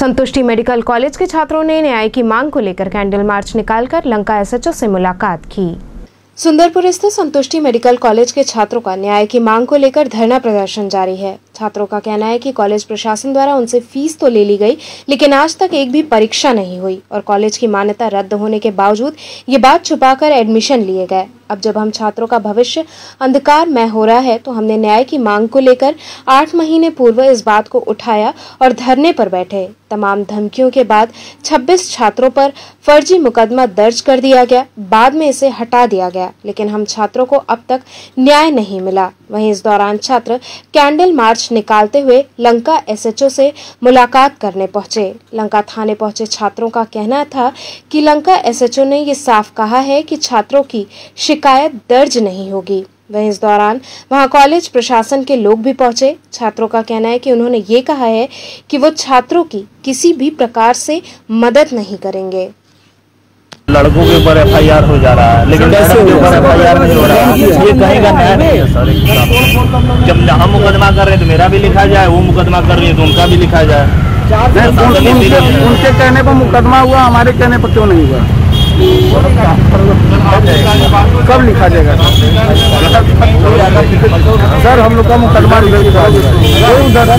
संतुष्टि medical college के छात्रों ने न्याय की मांग को लेकर कैंडल मार्च निकालकर लंका एसएचओ से मुलाकात की। सुंदरपुर स्थित संतुष्टि मेडिकल कॉलेज के छात्रों का न्याय की मांग को लेकर धरना प्रदर्शन जारी है। छात्रों का कहना है कि कॉलेज प्रशासन द्वारा उनसे फ़ीस तो ले ली गई, लेकिन आज तक एक भी परीक्षा नहीं हुई और कॉलेज की मान्यता रद्द होने के बावजूद ये बात छुपाकर एडमिशन लिए गए। अब जब हम छात्रों का भविष्य अंधकार में हो रहा है तो हमने न्याय की मांग को लेकर आठ महीने पूर्व इस बात को उठाया और धरने पर बैठे। तमाम धमकियों के बाद 26 छात्रों पर फर्जी मुकदमा दर्ज कर दिया गया। बाद में इसे हटा दिया गया, लेकिन हम छात्रों को अब तक न्याय नहीं मिला। वहीं इस दौरान छात्र कैंडल मार्च निकालते हुए लंका एसएचओ से मुलाकात करने पहुँचे। लंका थाने पहुँचे छात्रों का कहना था कि लंका एसएचओ ने ये साफ़ कहा है कि छात्रों की शिकायत दर्ज नहीं होगी। वहीं इस दौरान वहाँ कॉलेज प्रशासन के लोग भी पहुँचे। छात्रों का कहना है कि उन्होंने ये कहा है कि वो छात्रों की किसी भी प्रकार से मदद नहीं करेंगे। लड़कों के ऊपर एफ़ आई आर हो जा रहा है लेकिन मैडम के ऊपर एफ़ नहीं हो रहा है। ये कहेगा न्याय नहीं है सर। जब हम मुकदमा कर रहे हैं तो मेरा भी लिखा जाए वो मुकदमा कर रही है तो उनका भी लिखा जाए। उनके कहने पर मुकदमा हुआ हमारे कहने पर क्यों नहीं हुआ? कब लिखा जाएगा? सर हम लोग का मुकदमा लिखा